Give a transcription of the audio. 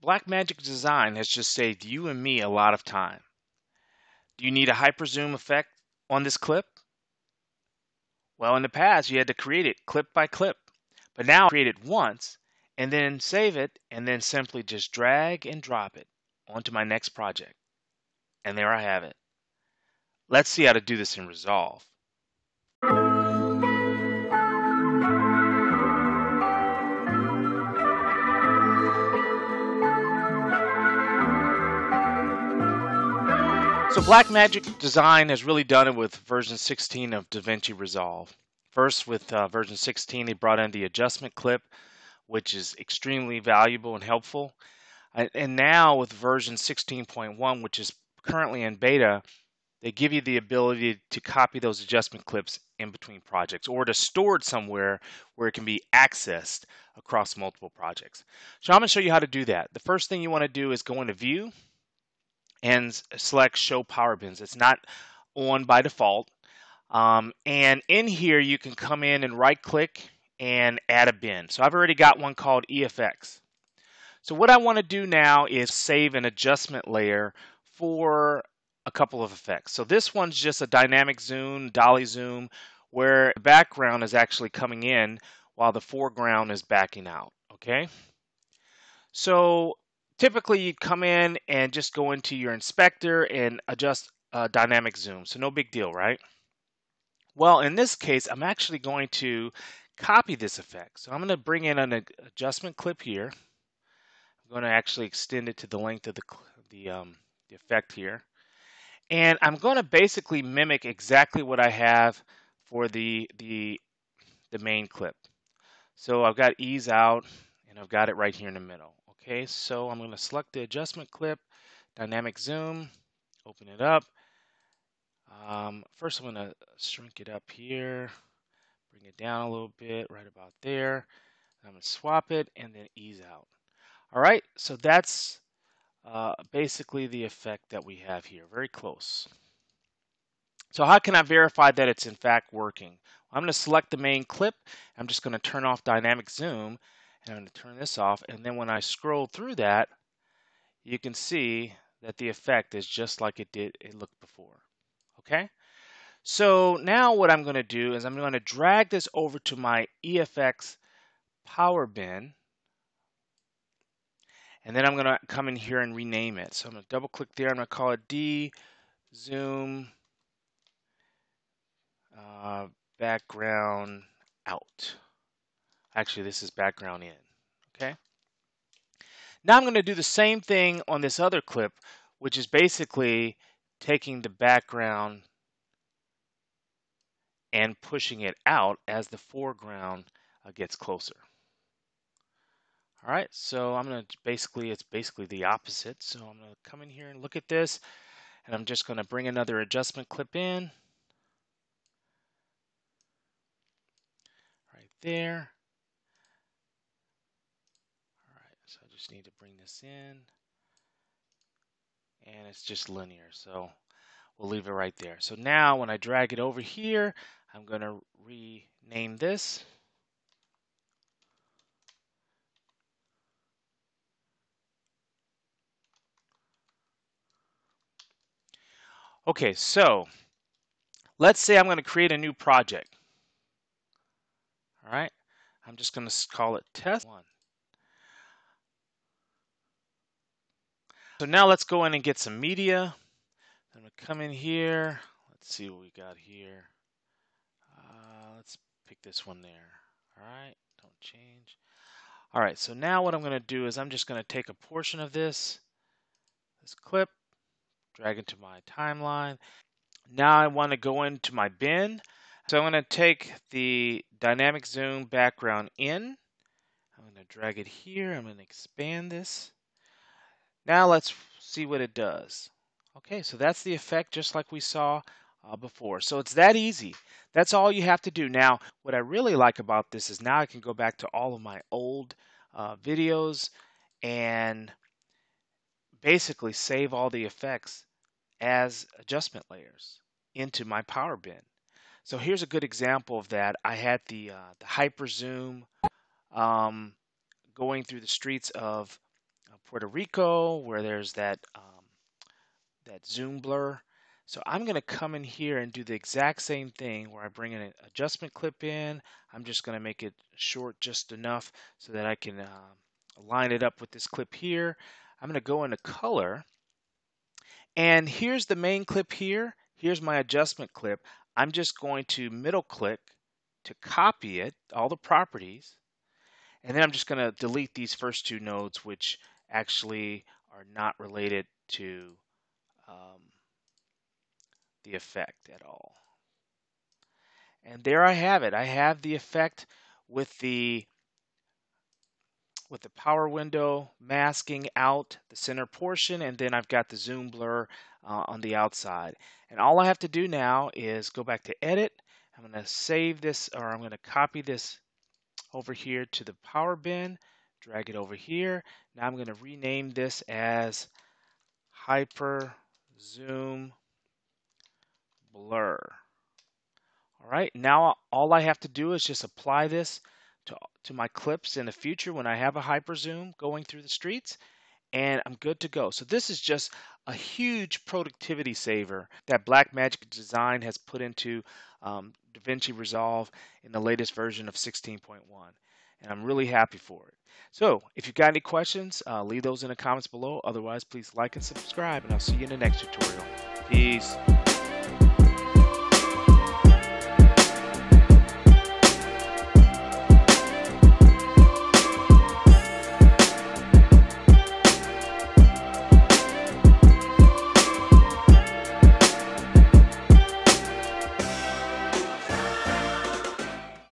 Blackmagic Design has just saved you and me a lot of time. Do you need a hyperzoom effect on this clip? Well, in the past, you had to create it clip by clip, but now create it once and then save it and then simply just drag and drop it onto my next project. And there I have it. Let's see how to do this in Resolve. So Blackmagic Design has really done it with version 16 of DaVinci Resolve. First, with uh, version 16, they brought in the adjustment clip, which is extremely valuable and helpful. And now with version 16.1, which is currently in beta, they give you the ability to copy those adjustment clips in between projects or to store it somewhere where it can be accessed across multiple projects. So I'm going to show you how to do that. The first thing you want to do is go into View, and select show power bins. It's not on by default. Um, and in here, you can come in and right click and add a bin. So I've already got one called EFX. So what I want to do now is save an adjustment layer for a couple of effects. So this one's just a dynamic zoom, dolly zoom, where the background is actually coming in while the foreground is backing out, okay? So typically you'd come in and just go into your inspector and adjust uh, dynamic zoom. So no big deal, right? Well, in this case, I'm actually going to copy this effect. So I'm going to bring in an adjustment clip here. I'm going to actually extend it to the length of the, the, um, the effect here. And I'm going to basically mimic exactly what I have for the, the, the main clip. So I've got ease out and I've got it right here in the middle. Okay, so I'm going to select the adjustment clip, dynamic zoom, open it up. Um, first, I'm going to shrink it up here, bring it down a little bit, right about there. I'm going to swap it and then ease out. All right, so that's uh, basically the effect that we have here, very close. So how can I verify that it's in fact working? I'm going to select the main clip. I'm just going to turn off dynamic zoom and I'm going to turn this off. And then when I scroll through that, you can see that the effect is just like it did it looked before. Okay? So now what I'm going to do is I'm going to drag this over to my EFX power bin. And then I'm going to come in here and rename it. So I'm going to double click there. I'm going to call it D zoom uh, background out. Actually, this is background in, okay? Now I'm going to do the same thing on this other clip, which is basically taking the background and pushing it out as the foreground uh, gets closer. All right, so I'm going to basically, it's basically the opposite. So I'm going to come in here and look at this, and I'm just going to bring another adjustment clip in. Right there. Just need to bring this in. And it's just linear, so we'll leave it right there. So now when I drag it over here, I'm going to rename this. Okay, so let's say I'm going to create a new project. All right, I'm just going to call it test one. So now let's go in and get some media. I'm going to come in here. Let's see what we got here. Uh, let's pick this one there. All right, don't change. All right, so now what I'm going to do is I'm just going to take a portion of this, this clip, drag it to my timeline. Now I want to go into my bin. So I'm going to take the dynamic zoom background in. I'm going to drag it here. I'm going to expand this. Now let's see what it does. Okay, so that's the effect just like we saw uh, before. So it's that easy. That's all you have to do. Now, what I really like about this is now I can go back to all of my old uh, videos and basically save all the effects as adjustment layers into my power bin. So here's a good example of that. I had the, uh, the hyper zoom um, going through the streets of uh, Puerto Rico where there's that um, that zoom blur. So I'm going to come in here and do the exact same thing where I bring an adjustment clip in. I'm just going to make it short just enough so that I can uh, line it up with this clip here. I'm going to go into color. And here's the main clip here. Here's my adjustment clip. I'm just going to middle click to copy it, all the properties. And then I'm just going to delete these first two nodes, which actually are not related to um, the effect at all. And there I have it. I have the effect with the with the power window masking out the center portion and then I've got the zoom blur uh, on the outside. And all I have to do now is go back to edit. I'm going to save this or I'm going to copy this over here to the power bin, drag it over here. Now I'm going to rename this as hyper zoom blur. All right, now all I have to do is just apply this to, to my clips in the future when I have a hyper zoom going through the streets and I'm good to go. So this is just a huge productivity saver that Blackmagic Design has put into um, DaVinci Resolve in the latest version of 16.1 and I'm really happy for it. So if you've got any questions, uh, leave those in the comments below. Otherwise, please like and subscribe and I'll see you in the next tutorial. Peace.